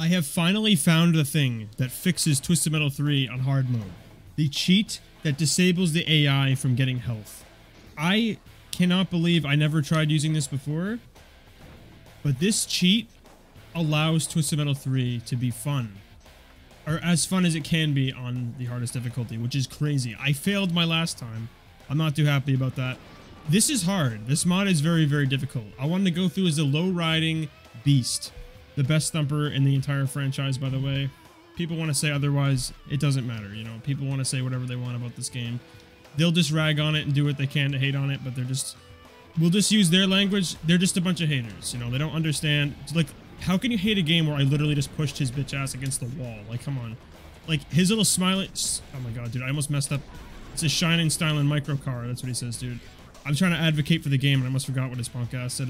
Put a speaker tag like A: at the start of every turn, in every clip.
A: I have finally found the thing that fixes Twisted Metal 3 on hard mode. The cheat that disables the AI from getting health. I cannot believe I never tried using this before, but this cheat allows Twisted Metal 3 to be fun. Or as fun as it can be on the hardest difficulty, which is crazy. I failed my last time. I'm not too happy about that. This is hard. This mod is very, very difficult. I wanted to go through as a low-riding beast. The best thumper in the entire franchise, by the way. People want to say otherwise, it doesn't matter, you know. People want to say whatever they want about this game. They'll just rag on it and do what they can to hate on it, but they're just... We'll just use their language. They're just a bunch of haters, you know. They don't understand. It's like, how can you hate a game where I literally just pushed his bitch ass against the wall? Like, come on. Like, his little smile... Oh my god, dude, I almost messed up. It's a Shining Styling micro car. That's what he says, dude. I'm trying to advocate for the game, and I almost forgot what his punk ass said.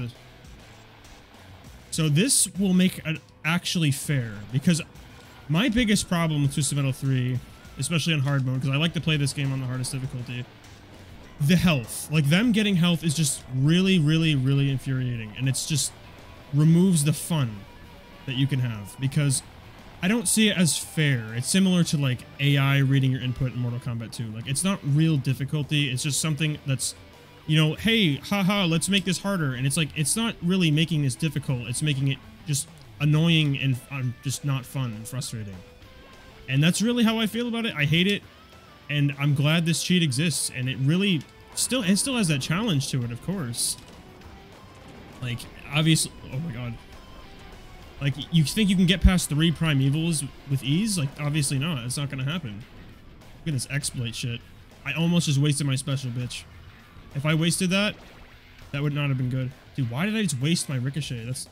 A: So this will make it actually fair, because my biggest problem with Twisted Metal 3, especially on hard mode, because I like to play this game on the hardest difficulty, the health. Like, them getting health is just really, really, really infuriating, and it's just removes the fun that you can have, because I don't see it as fair. It's similar to, like, AI reading your input in Mortal Kombat 2. Like, it's not real difficulty, it's just something that's you know, hey, haha, let's make this harder. And it's like, it's not really making this difficult. It's making it just annoying and um, just not fun and frustrating. And that's really how I feel about it. I hate it. And I'm glad this cheat exists. And it really still, it still has that challenge to it, of course. Like, obviously, oh my god. Like, you think you can get past three primevals with ease? Like, obviously not. It's not gonna happen. Look at this exploit shit. I almost just wasted my special, bitch. If I wasted that, that would not have been good. Dude, why did I just waste my ricochet? That's...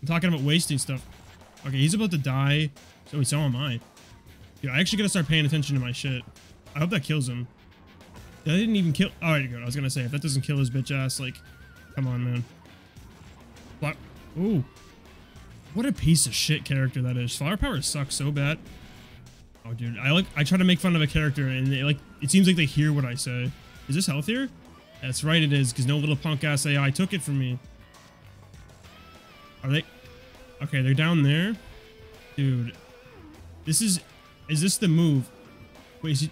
A: I'm talking about wasting stuff. Okay, he's about to die. So, so am I. Dude, I actually gotta start paying attention to my shit. I hope that kills him. That didn't even kill... Alright, good. I was gonna say, if that doesn't kill his bitch ass, like... Come on, man. What? Ooh. What a piece of shit character that is. Flower power sucks so bad. Oh, dude. I like... I try to make fun of a character, and they, like... It seems like they hear what I say. Is this healthier? That's right it is, because no little punk ass AI took it from me. Are they... Okay, they're down there. Dude. This is... Is this the move? Wait, is.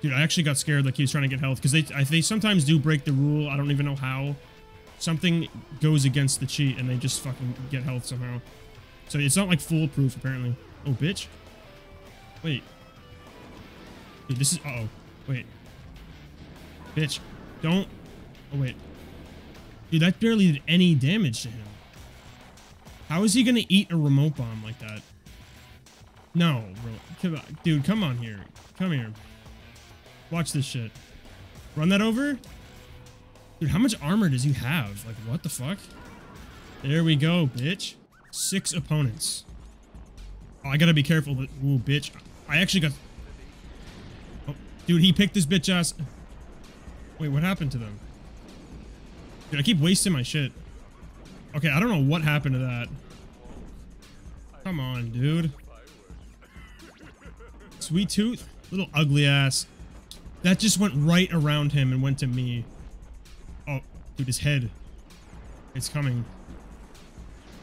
A: Dude, I actually got scared like he was trying to get health, because they, I, they sometimes do break the rule. I don't even know how. Something goes against the cheat, and they just fucking get health somehow. So it's not like foolproof, apparently. Oh, bitch. Wait. Dude, this is... Uh oh Wait. Bitch. Don't. Oh, wait. Dude, that barely did any damage to him. How is he gonna eat a remote bomb like that? No, bro. Dude, come on here. Come here. Watch this shit. Run that over? Dude, how much armor does he have? Like, what the fuck? There we go, bitch. Six opponents. Oh, I gotta be careful. Ooh, bitch. I actually got... Oh, dude, he picked this bitch ass... Wait, what happened to them? Dude, I keep wasting my shit. Okay, I don't know what happened to that. Come on, dude. Sweet Tooth? Little ugly ass. That just went right around him and went to me. Oh, dude, his head. It's coming.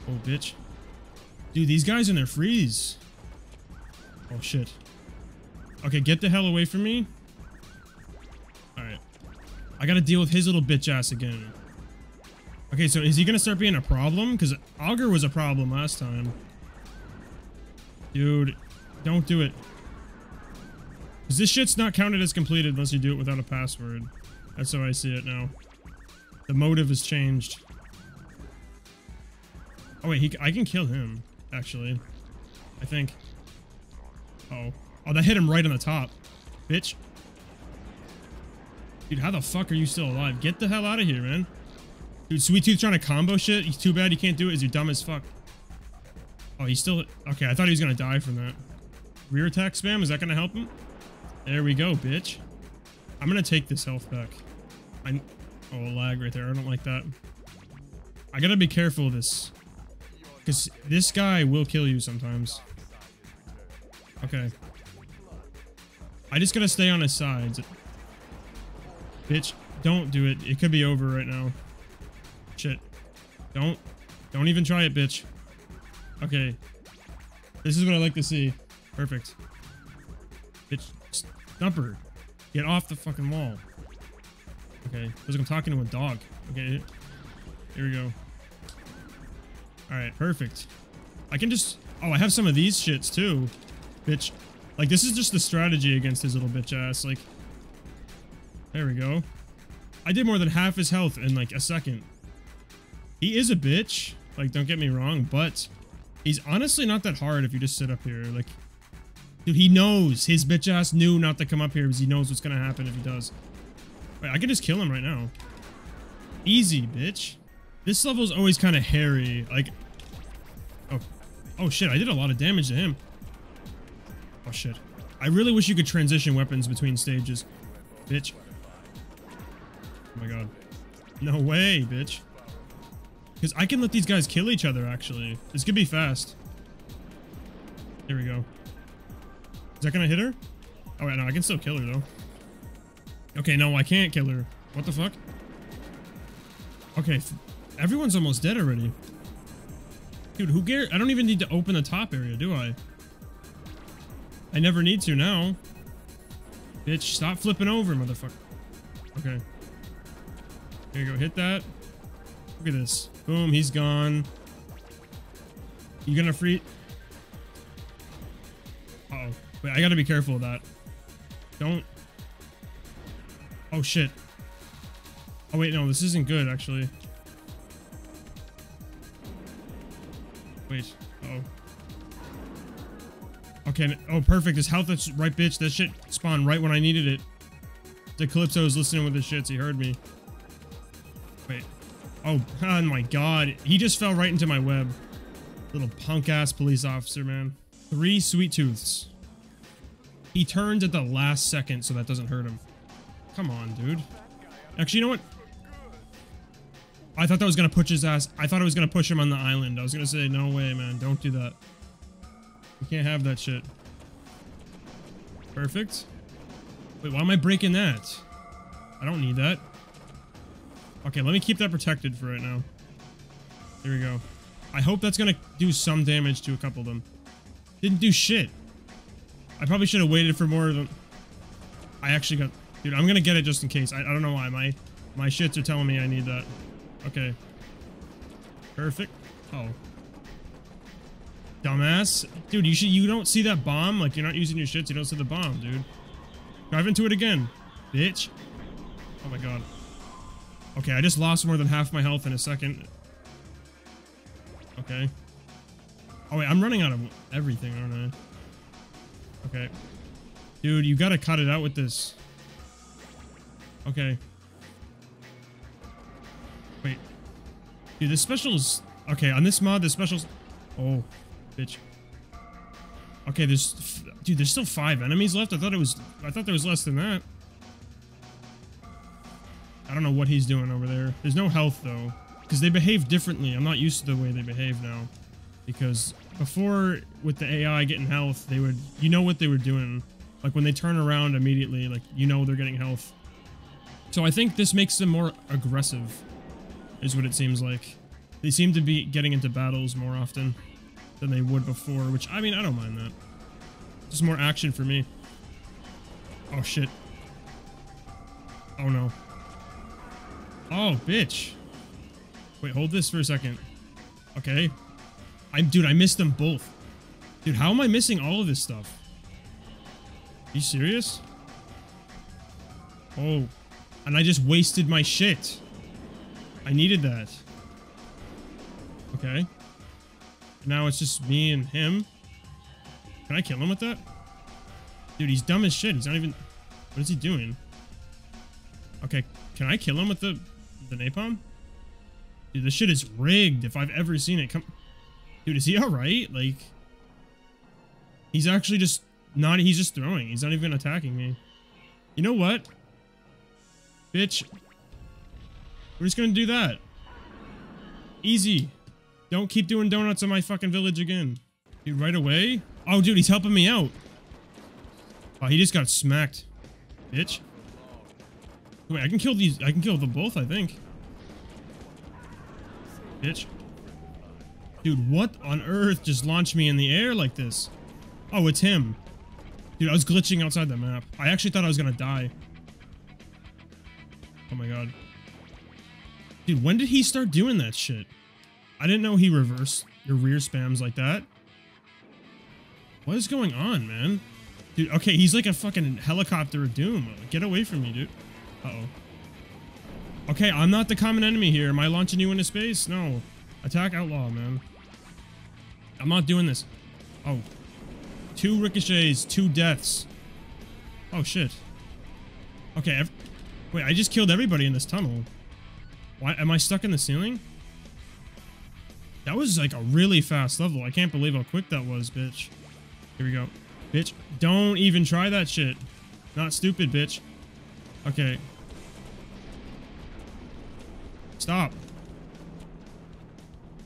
A: Oh, bitch. Dude, these guys in their freeze. Oh, shit. Okay, get the hell away from me. I gotta deal with his little bitch ass again. Okay, so is he gonna start being a problem? Because Auger was a problem last time. Dude, don't do it. Because this shit's not counted as completed unless you do it without a password. That's how I see it now. The motive has changed. Oh wait, he, I can kill him, actually. I think. Uh oh. Oh, that hit him right on the top. Bitch. Dude, how the fuck are you still alive? Get the hell out of here, man. Dude, Sweet Tooth trying to combo shit. He's too bad you can't do it. Is you dumb as fuck? Oh, he's still... Okay, I thought he was to die from that. Rear attack spam? Is that to help him? There we go, bitch. I'm to take this health back. I... Oh, lag right there. I don't like that. I got to be careful of this. Because this guy will kill you sometimes. Okay. I just got to stay on his sides. Bitch, don't do it. It could be over right now. Shit. Don't. Don't even try it, bitch. Okay. This is what I like to see. Perfect. Bitch, stumper. Get off the fucking wall. Okay, feels like I'm talking to a dog. Okay, here we go. Alright, perfect. I can just... Oh, I have some of these shits too. Bitch. Like, this is just the strategy against his little bitch ass. Like, there we go. I did more than half his health in like a second. He is a bitch. Like, don't get me wrong, but he's honestly not that hard if you just sit up here. Like, dude, he knows. His bitch ass knew not to come up here because he knows what's gonna happen if he does. Wait, I can just kill him right now. Easy, bitch. This level's always kind of hairy. Like, oh, oh shit, I did a lot of damage to him. Oh shit. I really wish you could transition weapons between stages. Bitch. Oh my god. No way, bitch. Because I can let these guys kill each other, actually. This could be fast. Here we go. Is that gonna hit her? Oh, wait, no, I can still kill her, though. Okay, no, I can't kill her. What the fuck? Okay, everyone's almost dead already. Dude, who cares? I don't even need to open the top area, do I? I never need to now. Bitch, stop flipping over, motherfucker. Okay. Here you go, hit that. Look at this. Boom, he's gone. You gonna free... Uh oh Wait, I gotta be careful of that. Don't... Oh, shit. Oh, wait, no, this isn't good, actually. Wait. Uh oh Okay, oh, perfect. His health is right, bitch. That shit spawned right when I needed it. The Calypso is listening with his shits. He heard me. Oh, oh my god. He just fell right into my web. Little punk-ass police officer, man. Three sweet tooths. He turned at the last second so that doesn't hurt him. Come on, dude. Actually, you know what? I thought that was gonna push his ass. I thought it was gonna push him on the island. I was gonna say, no way, man. Don't do that. You can't have that shit. Perfect. Wait, why am I breaking that? I don't need that. Okay, let me keep that protected for right now. There we go. I hope that's gonna do some damage to a couple of them. Didn't do shit. I probably should have waited for more of them. I actually got... Dude, I'm gonna get it just in case. I, I don't know why. My, my shits are telling me I need that. Okay. Perfect. Oh. Dumbass. Dude, you should you don't see that bomb? Like you're not using your shits, you don't see the bomb, dude. Drive into it again. Bitch. Oh my god. Okay, I just lost more than half my health in a second. Okay. Oh wait, I'm running out of everything, aren't I? Okay. Dude, you gotta cut it out with this. Okay. Wait. Dude, the specials... Okay, on this mod, the specials... Oh, bitch. Okay, there's... Dude, there's still five enemies left? I thought it was... I thought there was less than that. I don't know what he's doing over there. There's no health, though. Because they behave differently. I'm not used to the way they behave now. Because before, with the AI getting health, they would... You know what they were doing. Like, when they turn around immediately, like, you know they're getting health. So I think this makes them more aggressive, is what it seems like. They seem to be getting into battles more often than they would before, which, I mean, I don't mind that. Just more action for me. Oh, shit. Oh, no. Oh, bitch. Wait, hold this for a second. Okay. I, dude, I missed them both. Dude, how am I missing all of this stuff? Are you serious? Oh. And I just wasted my shit. I needed that. Okay. Now it's just me and him. Can I kill him with that? Dude, he's dumb as shit. He's not even... What is he doing? Okay, can I kill him with the, the napalm? Dude, this shit is rigged if I've ever seen it. Come... Dude, is he alright? Like... He's actually just not... He's just throwing. He's not even attacking me. You know what? Bitch. We're just gonna do that. Easy. Don't keep doing donuts in my fucking village again. Dude, right away? Oh, dude, he's helping me out. Oh, he just got smacked. Bitch. Wait, I can kill these. I can kill them both, I think. Bitch. Dude, what on earth just launched me in the air like this? Oh, it's him. Dude, I was glitching outside the map. I actually thought I was gonna die. Oh my god. Dude, when did he start doing that shit? I didn't know he reversed your rear spams like that. What is going on, man? Dude, okay, he's like a fucking helicopter of doom. Get away from me, dude. Uh-oh. Okay, I'm not the common enemy here. Am I launching you into space? No. Attack outlaw, man. I'm not doing this. Oh. Two ricochets, two deaths. Oh, shit. Okay, wait, I just killed everybody in this tunnel. Why, am I stuck in the ceiling? That was like a really fast level. I can't believe how quick that was, bitch. Here we go. Bitch, don't even try that shit. Not stupid, bitch. Okay. Stop.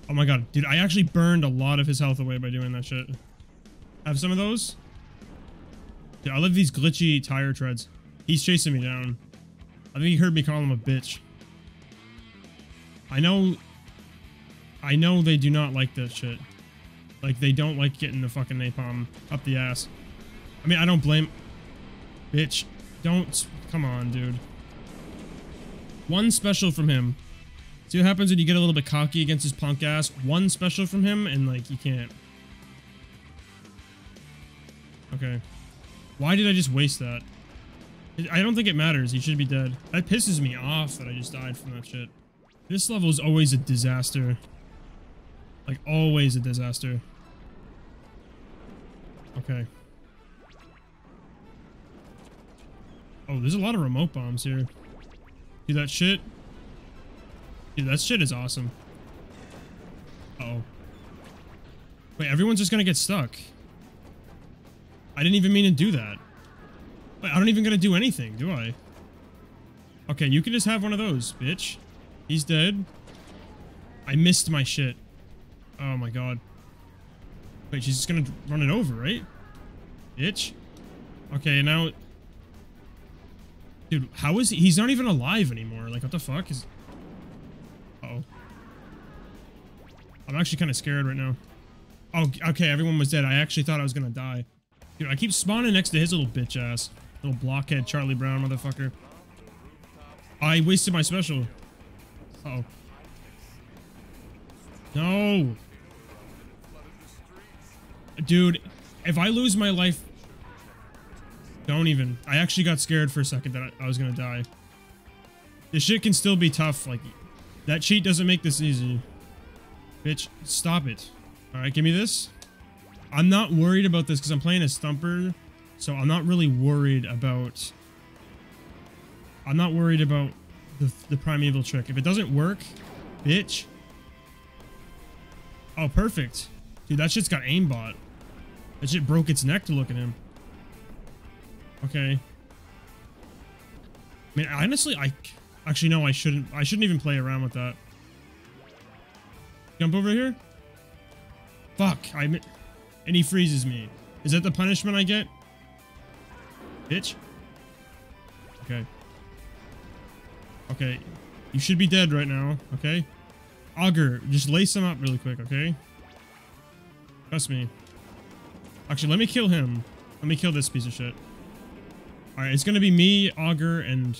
A: Oh my god. Dude, I actually burned a lot of his health away by doing that shit. Have some of those? Dude, I love these glitchy tire treads. He's chasing me down. I think he heard me call him a bitch. I know... I know they do not like that shit. Like, they don't like getting the fucking napalm up the ass. I mean, I don't blame... Bitch. Don't... Come on, dude. One special from him. See what happens when you get a little bit cocky against his punk ass? One special from him, and, like, you can't. Okay. Why did I just waste that? I don't think it matters. He should be dead. That pisses me off that I just died from that shit. This level is always a disaster. Like, always a disaster. Okay. Oh, there's a lot of remote bombs here. Do that shit? Dude, that shit is awesome. Uh oh Wait, everyone's just gonna get stuck. I didn't even mean to do that. Wait, I don't even gonna do anything, do I? Okay, you can just have one of those, bitch. He's dead. I missed my shit. Oh my god. Wait, she's just gonna run it over, right? Bitch. Okay, now... Dude, how is he? He's not even alive anymore. Like, what the fuck is... I'm actually kind of scared right now. Oh, okay, everyone was dead. I actually thought I was gonna die. Dude, I keep spawning next to his little bitch ass. Little blockhead Charlie Brown motherfucker. I wasted my special. Uh oh No! Dude, if I lose my life... Don't even. I actually got scared for a second that I, I was gonna die. This shit can still be tough. Like, that cheat doesn't make this easy. Bitch, stop it. Alright, give me this. I'm not worried about this because I'm playing a Thumper. So I'm not really worried about... I'm not worried about the, the Primeval trick. If it doesn't work, bitch. Oh, perfect. Dude, that shit's got aimbot. That shit broke its neck to look at him. Okay. I mean, honestly, I... Actually, no, I shouldn't... I shouldn't even play around with that. Jump over here? Fuck, I... And he freezes me. Is that the punishment I get? Bitch? Okay. Okay. You should be dead right now, okay? Auger, just lace him up really quick, okay? Trust me. Actually, let me kill him. Let me kill this piece of shit. Alright, it's gonna be me, Auger, and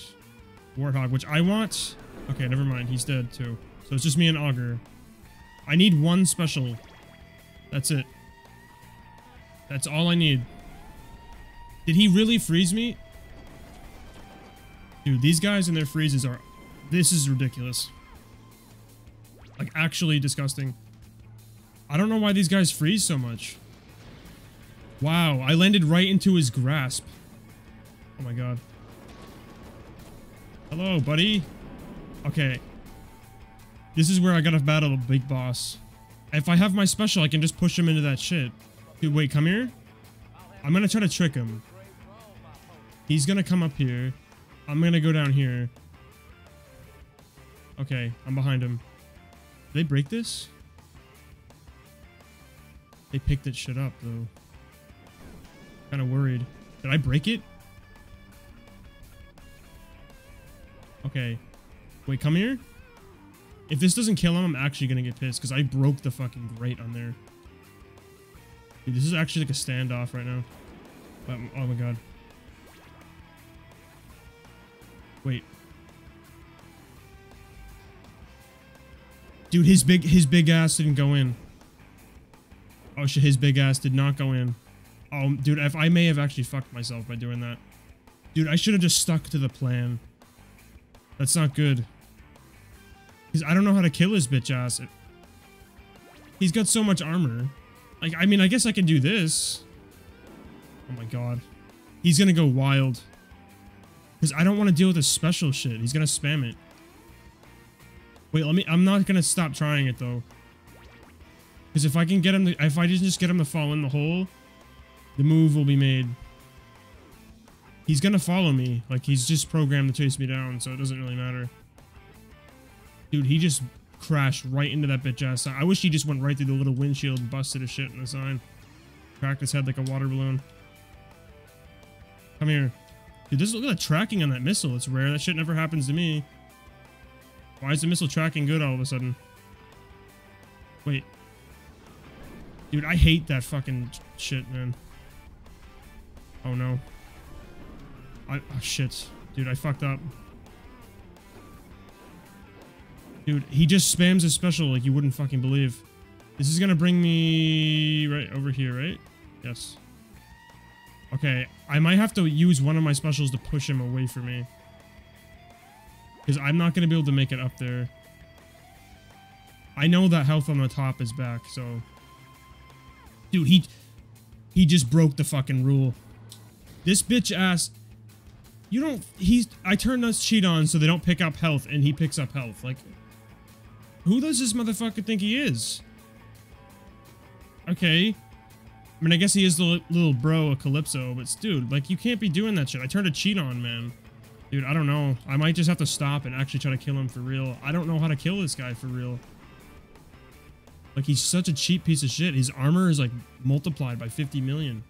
A: Warthog, which I want... Okay, never mind. He's dead, too. So it's just me and Auger. I need one special. That's it. That's all I need. Did he really freeze me? Dude, these guys and their freezes are... This is ridiculous. Like, actually disgusting. I don't know why these guys freeze so much. Wow, I landed right into his grasp. Oh my god. Hello, buddy. Okay. This is where I gotta battle a big boss. If I have my special, I can just push him into that shit. Dude, wait, come here. I'm gonna try to trick him. He's gonna come up here. I'm gonna go down here. Okay, I'm behind him. Did they break this? They picked that shit up, though. Kind of worried. Did I break it? Okay. Wait, come here? If this doesn't kill him, I'm actually gonna get pissed because I broke the fucking grate on there. Dude, this is actually like a standoff right now. But, oh my god. Wait. Dude, his big his big ass didn't go in. Oh shit, his big ass did not go in. Oh, dude, if I may have actually fucked myself by doing that. Dude, I should have just stuck to the plan. That's not good. I don't know how to kill his bitch ass. He's got so much armor. Like, I mean, I guess I can do this. Oh my god. He's gonna go wild. Because I don't want to deal with his special shit. He's gonna spam it. Wait, let me- I'm not gonna stop trying it, though. Because if I can get him to- if I just get him to fall in the hole, the move will be made. He's gonna follow me. Like, he's just programmed to chase me down, so it doesn't really matter. Dude, he just crashed right into that bitch ass. I wish he just went right through the little windshield and busted his shit in the sign. Cracked his head like a water balloon. Come here. Dude, this look at the tracking on that missile. It's rare. That shit never happens to me. Why is the missile tracking good all of a sudden? Wait. Dude, I hate that fucking shit, man. Oh no. I oh shit. Dude, I fucked up. Dude, he just spams his special like you wouldn't fucking believe. This is gonna bring me right over here, right? Yes. Okay, I might have to use one of my specials to push him away from me. Because I'm not gonna be able to make it up there. I know that health on the top is back, so... Dude, he... He just broke the fucking rule. This bitch ass... You don't... He's... I turned this cheat on so they don't pick up health, and he picks up health. Like... Who does this motherfucker think he is? Okay. I mean, I guess he is the little bro of Calypso, but dude, like, you can't be doing that shit. I turned a cheat on, man. Dude, I don't know. I might just have to stop and actually try to kill him for real. I don't know how to kill this guy for real. Like, he's such a cheap piece of shit. His armor is, like, multiplied by 50 million.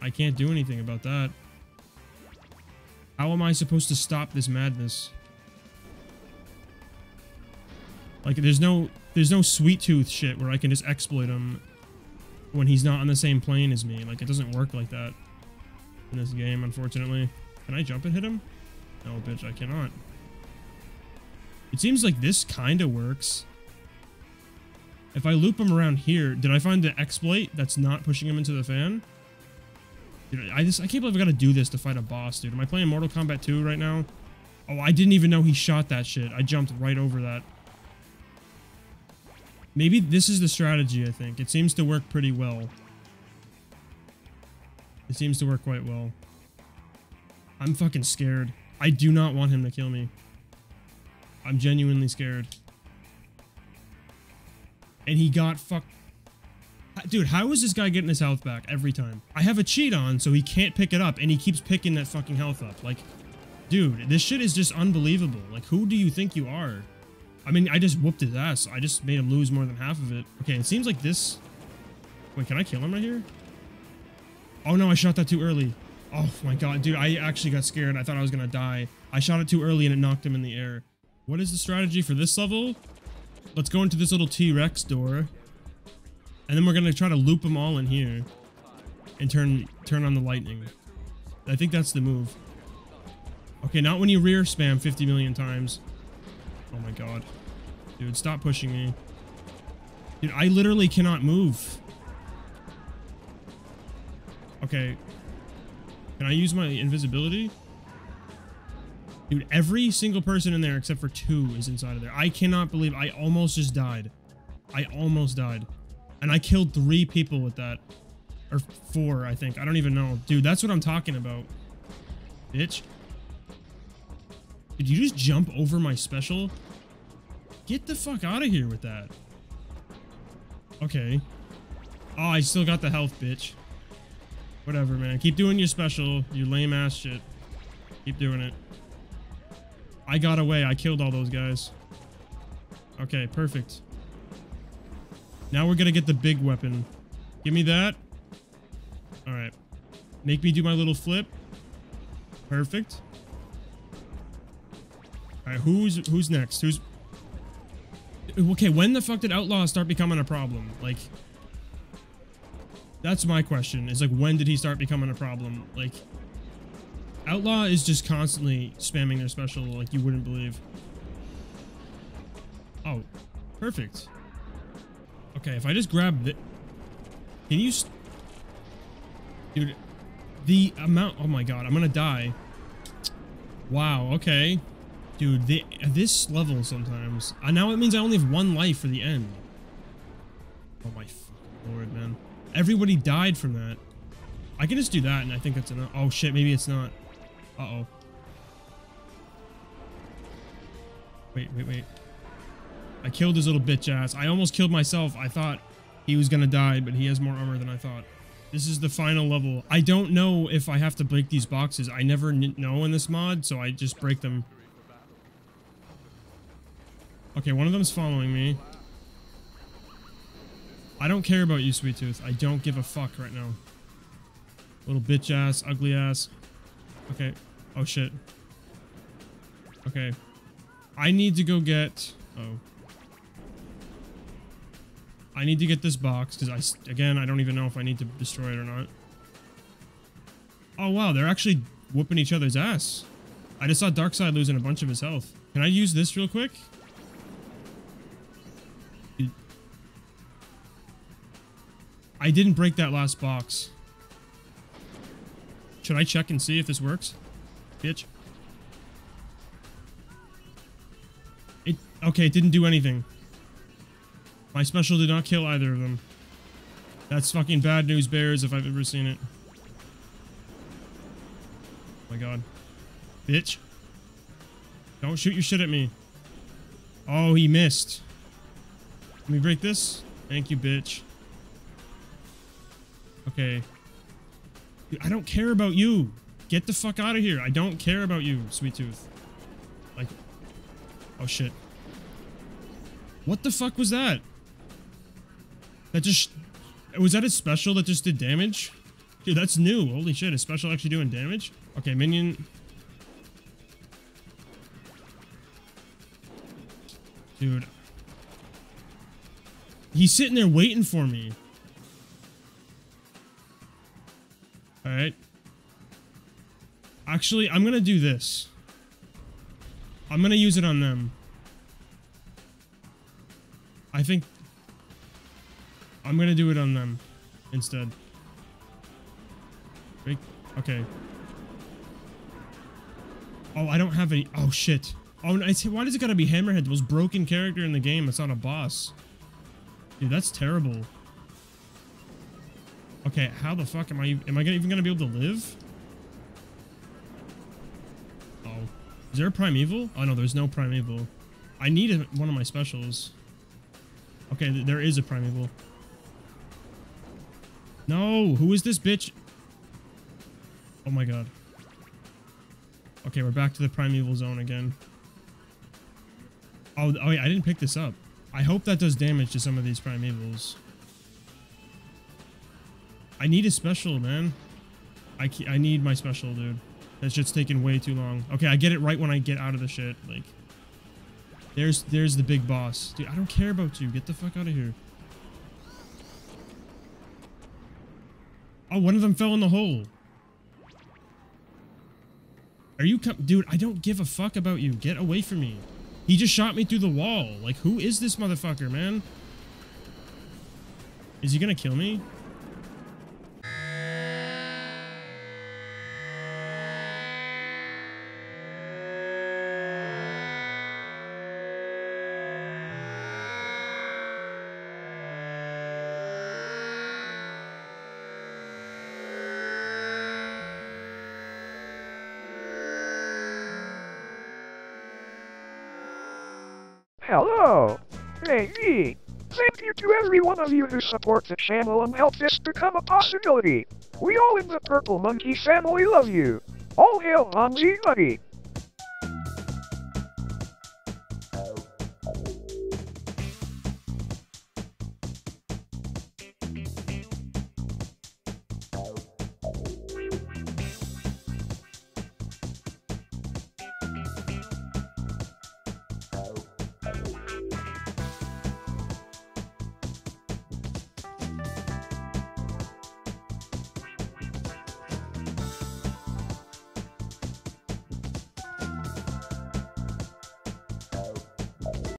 A: I can't do anything about that. How am I supposed to stop this madness? Like, there's no, there's no sweet tooth shit where I can just exploit him when he's not on the same plane as me. Like, it doesn't work like that in this game, unfortunately. Can I jump and hit him? No, bitch, I cannot. It seems like this kind of works. If I loop him around here, did I find the exploit that's not pushing him into the fan? Dude, I just I can't believe I gotta do this to fight a boss, dude. Am I playing Mortal Kombat 2 right now? Oh, I didn't even know he shot that shit. I jumped right over that. Maybe this is the strategy, I think. It seems to work pretty well. It seems to work quite well. I'm fucking scared. I do not want him to kill me. I'm genuinely scared. And he got fuck... Dude, how is this guy getting his health back every time? I have a cheat on, so he can't pick it up, and he keeps picking that fucking health up. Like, dude, this shit is just unbelievable. Like, who do you think you are? I mean, I just whooped his ass. I just made him lose more than half of it. Okay, it seems like this... Wait, can I kill him right here? Oh no, I shot that too early. Oh my god, dude, I actually got scared. I thought I was gonna die. I shot it too early and it knocked him in the air. What is the strategy for this level? Let's go into this little T-Rex door. And then we're gonna try to loop them all in here. And turn turn on the lightning. I think that's the move. Okay, not when you rear spam 50 million times. Oh my god. Dude, stop pushing me. Dude, I literally cannot move. Okay. Can I use my invisibility? Dude, every single person in there except for two is inside of there. I cannot believe I almost just died. I almost died. And I killed three people with that. Or four, I think. I don't even know. Dude, that's what I'm talking about. Bitch. Did you just jump over my special? Get the fuck out of here with that. Okay. Oh, I still got the health, bitch. Whatever, man. Keep doing your special, you lame ass shit. Keep doing it. I got away. I killed all those guys. Okay, perfect. Now we're gonna get the big weapon. Give me that. Alright. Make me do my little flip. Perfect. Alright, who's who's next? Who's okay, when the fuck did Outlaw start becoming a problem? Like, that's my question. Is like, when did he start becoming a problem? Like, Outlaw is just constantly spamming their special like you wouldn't believe. Oh, perfect. Okay, if I just grab the... Can you... Dude, the amount... Oh my god, I'm gonna die. Wow, okay. Dude, this level sometimes... Uh, now it means I only have one life for the end. Oh my lord, man. Everybody died from that. I can just do that, and I think that's enough. Oh shit, maybe it's not. Uh-oh. Wait, wait, wait. I killed his little bitch ass. I almost killed myself. I thought he was gonna die, but he has more armor than I thought. This is the final level. I don't know if I have to break these boxes. I never know in this mod, so I just break them. Okay, one of them's following me. I don't care about you, Sweet Tooth. I don't give a fuck right now. Little bitch ass, ugly ass. Okay. Oh, shit. Okay. I need to go get... Oh. I need to get this box, because I... Again, I don't even know if I need to destroy it or not. Oh, wow. They're actually whooping each other's ass. I just saw Darkside losing a bunch of his health. Can I use this real quick? I didn't break that last box. Should I check and see if this works? Bitch. It okay, it didn't do anything. My special did not kill either of them. That's fucking bad news bears if I've ever seen it. Oh my god. Bitch. Don't shoot your shit at me. Oh, he missed. Let me break this. Thank you, bitch. Okay. I don't care about you. Get the fuck out of here. I don't care about you, Sweet Tooth. Like... Oh, shit. What the fuck was that? That just... Was that a special that just did damage? Dude, that's new. Holy shit, a special actually doing damage? Okay, minion... Dude. He's sitting there waiting for me. Alright. Actually, I'm gonna do this. I'm gonna use it on them. I think... I'm gonna do it on them. Instead. Okay. Oh, I don't have any... Oh, shit. Oh, why does it gotta be Hammerhead, the most broken character in the game? It's not a boss. Dude, that's terrible. Okay, how the fuck am I... Am I even gonna be able to live? Oh. Is there a Primeval? Oh, no, there's no Primeval. I need a, one of my specials. Okay, th there is a Primeval. No! Who is this bitch? Oh my god. Okay, we're back to the Primeval zone again. Oh, oh yeah, I didn't pick this up. I hope that does damage to some of these Primevals. I need a special, man. I, I need my special, dude. That shit's taking way too long. Okay, I get it right when I get out of the shit. Like, there's there's the big boss. Dude, I don't care about you. Get the fuck out of here. Oh, one of them fell in the hole. Are you com- Dude, I don't give a fuck about you. Get away from me. He just shot me through the wall. Like, who is this motherfucker, man? Is he gonna kill me?
B: Hello! Hey, me! Thank you to every one of you who support the channel and help this become a possibility. We all in the Purple Monkey family love you. All hail Hansi Buddy!